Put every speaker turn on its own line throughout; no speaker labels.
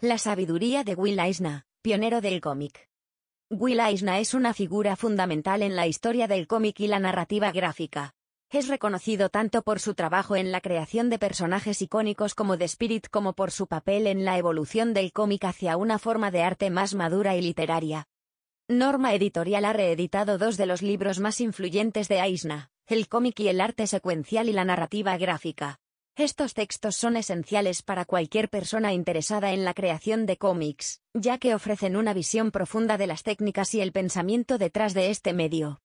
La sabiduría de Will Eisner, pionero del cómic. Will Eisner es una figura fundamental en la historia del cómic y la narrativa gráfica. Es reconocido tanto por su trabajo en la creación de personajes icónicos como The Spirit como por su papel en la evolución del cómic hacia una forma de arte más madura y literaria. Norma Editorial ha reeditado dos de los libros más influyentes de Eisner, el cómic y el arte secuencial y la narrativa gráfica. Estos textos son esenciales para cualquier persona interesada en la creación de cómics, ya que ofrecen una visión profunda de las técnicas y el pensamiento detrás de este medio.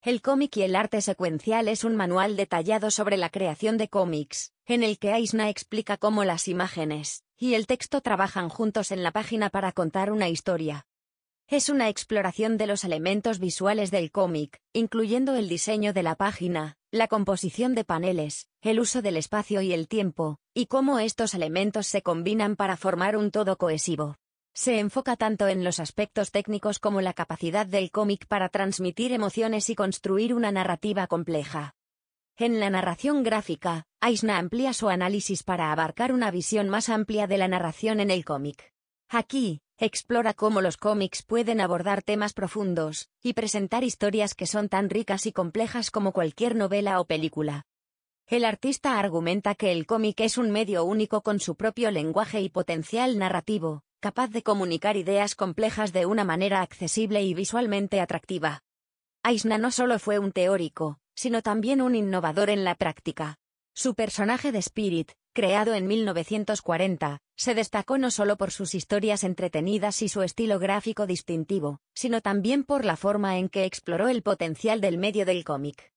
El cómic y el arte secuencial es un manual detallado sobre la creación de cómics, en el que Aisna explica cómo las imágenes y el texto trabajan juntos en la página para contar una historia. Es una exploración de los elementos visuales del cómic, incluyendo el diseño de la página, la composición de paneles, el uso del espacio y el tiempo, y cómo estos elementos se combinan para formar un todo cohesivo. Se enfoca tanto en los aspectos técnicos como la capacidad del cómic para transmitir emociones y construir una narrativa compleja. En la narración gráfica, Aisna amplía su análisis para abarcar una visión más amplia de la narración en el cómic. Aquí, explora cómo los cómics pueden abordar temas profundos, y presentar historias que son tan ricas y complejas como cualquier novela o película. El artista argumenta que el cómic es un medio único con su propio lenguaje y potencial narrativo, capaz de comunicar ideas complejas de una manera accesible y visualmente atractiva. Aisna no solo fue un teórico, sino también un innovador en la práctica. Su personaje de Spirit, creado en 1940, se destacó no solo por sus historias entretenidas y su estilo gráfico distintivo, sino también por la forma en que exploró el potencial del medio del cómic.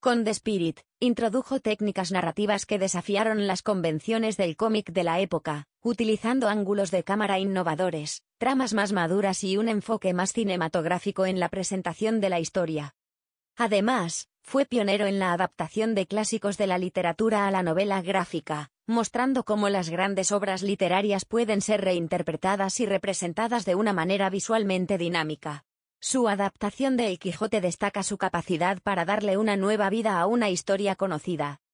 Con The Spirit, introdujo técnicas narrativas que desafiaron las convenciones del cómic de la época, utilizando ángulos de cámara innovadores, tramas más maduras y un enfoque más cinematográfico en la presentación de la historia. Además, fue pionero en la adaptación de clásicos de la literatura a la novela gráfica, mostrando cómo las grandes obras literarias pueden ser reinterpretadas y representadas de una manera visualmente dinámica. Su adaptación de El Quijote destaca su capacidad para darle una nueva vida a una historia conocida.